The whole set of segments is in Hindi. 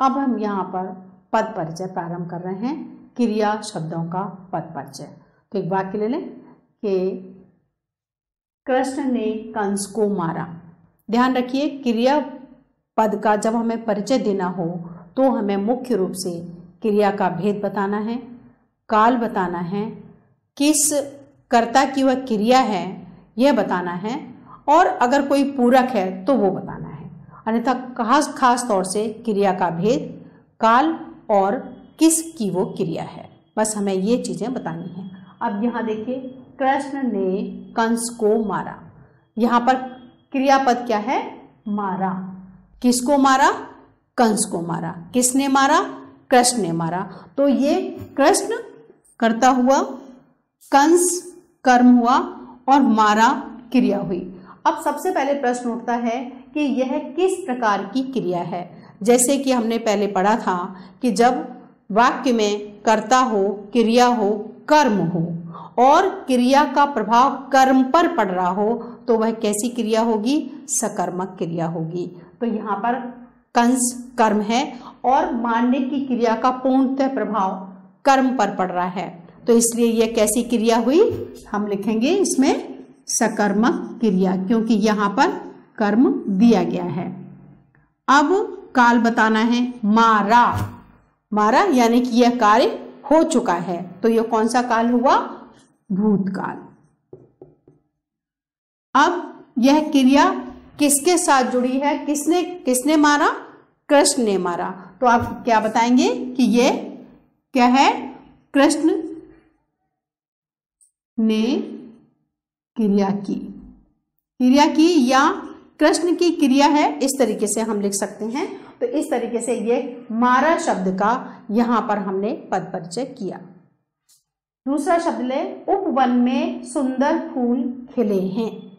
अब हम यहाँ पर पद परिचय प्रारंभ कर रहे हैं, क्रिया शब्दों का पद परिचय। तो एक वाक्य ले लें कि कृष्ण ने कंस को मारा। ध्यान रखिए, क्रिया पद का जब हमें परिचय देना हो तो हमें मुख्य रूप से क्रिया का भेद बताना है, काल बताना है, किस कर्ता की वह क्रिया है, यह बताना है, और अगर कोई पूरक है तो वो बताना अन्यथा खास खास तौर से क्रिया का भेद, काल और किस की वो क्रिया है। बस हमें ये चीज़ें बतानी हैं। अब यहाँ देखिए, कृष्ण ने कंस को मारा। यहाँ पर क्रियापद क्या है? मारा। किसको मारा? कंस को मारा। किसने मारा? कृष्ण ने मारा। तो ये कृष्ण करता हुआ, कंस कर्म हुआ और मारा क्रिया हुई। अब सबसे पहले प्रश्न उठता है कि यह किस प्रकार की क्रिया है? जैसे कि हमने पहले पढ़ा था कि जब वाक्य में कर्ता हो, क्रिया हो, कर्म हो, और क्रिया का प्रभाव कर्म पर पड़ रहा हो तो वह कैसी क्रिया होगी? सकर्मक क्रिया होगी। तो यहाँ पर कंस कर्म है और मारने की क्रिया का पूर्णतः प्रभाव कर्म पर पड़ रहा है। तो इसलिए यह कैसी क्रिया हुई? हम लिखेंगे इसमें सकर्मक क्रिया, क्योंकि यहाँ पर कर्म दिया गया है। अब काल बताना है मारा। मारा यानी कि यह कार्य हो चुका है। तो यह कौन सा काल हुआ? भूतकाल। अब यह क्रिया किसके साथ जुड़ी है? किसने किसने मारा? कृष्ण ने मारा। तो आप क्या बताएँगे कि यह क्या है? कृष्ण ने क्रिया की। क्रिया की या कृष्ण की क्रिया है, इस तरीके से हम लिख सकते हैं। तो इस तरीके से ये मारा शब्द का यहाँ पर हमने पद परिचय किया। दूसरा शब्द ले, उपवन में सुंदर फूल खिले हैं।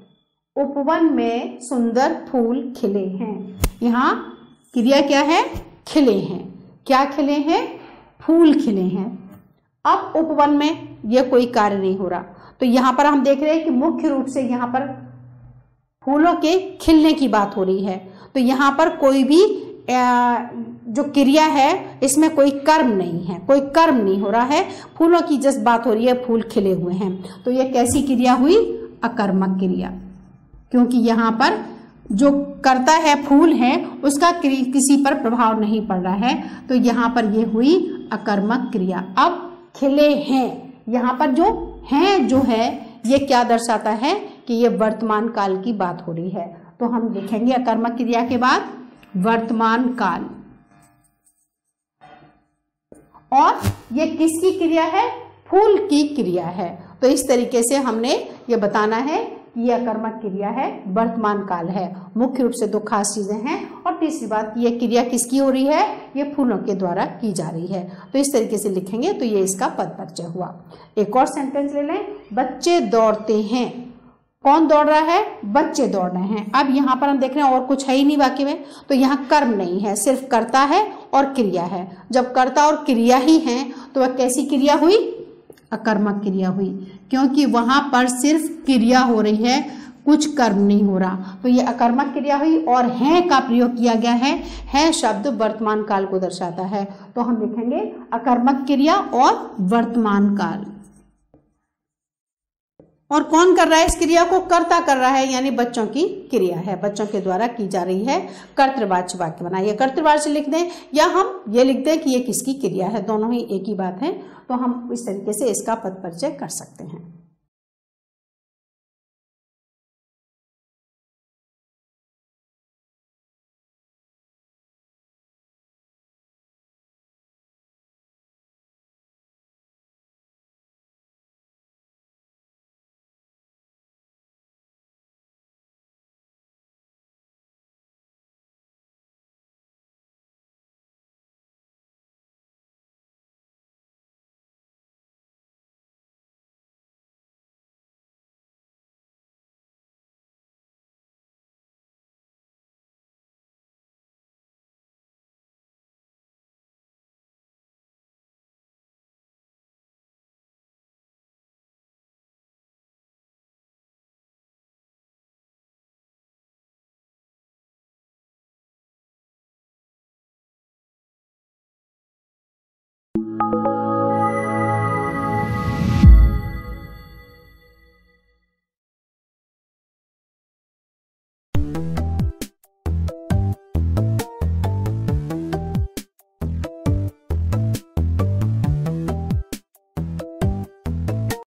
उपवन में सुंदर फूल खिले हैं। यहाँ क्रिया क्या है? खिले हैं। क्या खिले हैं? फूल खिले हैं। अब उपवन में यह कोई कार्य नहीं हो रहा। तो यहाँ पर हम देख रहे हैं कि मुख्य रूप से यहाँ पर फूलों के खिलने की बात हो रही है। तो यहाँ पर कोई भी जो क्रिया है, इसमें कोई कर्म नहीं है, कोई कर्म नहीं हो रहा है। फूलों की जस्ट बात हो रही है, फूल खिले हुए हैं। तो यह कैसी क्रिया हुई? अकर्मक क्रिया। क्योंकि यहाँ पर जो करता है, फूल है, उसका किसी पर प्रभाव नहीं पड़ रहा है। तो यहाँ पर यह हुई अकर्मक क्रिया। अब खिले हैं। यहाँ पर जो हैं जो है, ये क्या दर्शाता है कि ये वर्तमान काल की बात हो रही है। तो हम देखेंगे अकर्मक क्रिया के बाद, वर्तमान काल। और ये किसकी क्रिया है? फूल की क्रिया है। तो इस तरीके से हमने ये बताना है यह कर्मक क्रिया है, वर्तमान काल है। मुख्य रूप से दो खास चीज़ें हैं और तीसरी बात यह क्रिया किसकी हो रही है? ये फूलों के द्वारा की जा रही है। तो इस तरीके से लिखेंगे तो ये इसका पद परिचय हुआ। एक और सेंटेंस ले लें, बच्चे दौड़ते हैं। कौन दौड़ रहा है? बच्चे दौड़ रहे हैं। अब यहाँ पर हम देख रहे हैं और कुछ है ही नहीं बाकी में। तो यहाँ कर्म नहीं है, सिर्फ़ कर्ता है और क्रिया है। जब कर्ता और क्रिया ही है तो वह कैसी क्रिया हुई? अकर्मक क्रिया हुई। क्योंकि वहाँ पर सिर्फ़ क्रिया हो रही है, कुछ कर्म नहीं हो रहा। तो ये अकर्मक क्रिया हुई और है का प्रयोग किया गया है। है शब्द वर्तमान काल को दर्शाता है। तो हम लिखेंगे अकर्मक क्रिया और वर्तमान काल। और कौन कर रहा है? इस क्रिया को कर्ता कर रहा है, यानी बच्चों की क्रिया है। बच्चों के द्वारा की जा रही है कर्तवाच्य वाक्य बनाइए। कर्तवाच्य लिख दें या हम ये लिख दें कि ये किसकी क्रिया है? दोनों ही एक ही बात है तो हम इस तरीके से इसका पद परिचय कर सकते हैं।